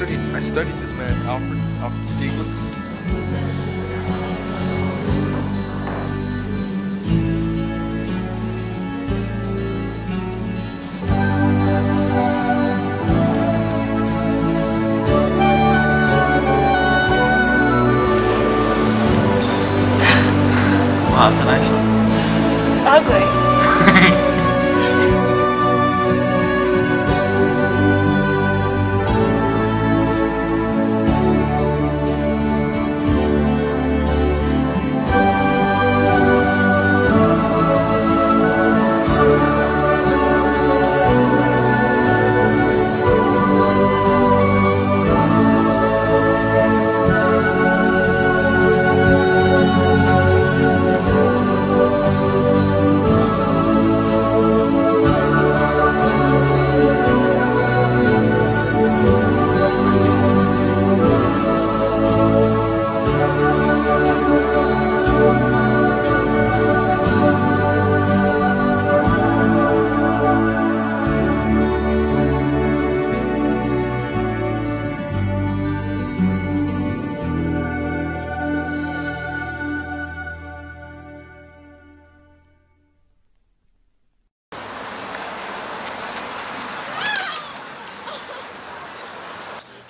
studied I studied this man, Alfred Alfred Stieglitz. Wow, that's a nice one. Ugly.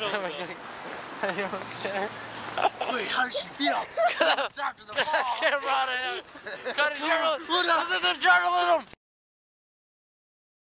Wait, how does she feel? it's after the fall. Him. Cut it, journalism. This is journalism.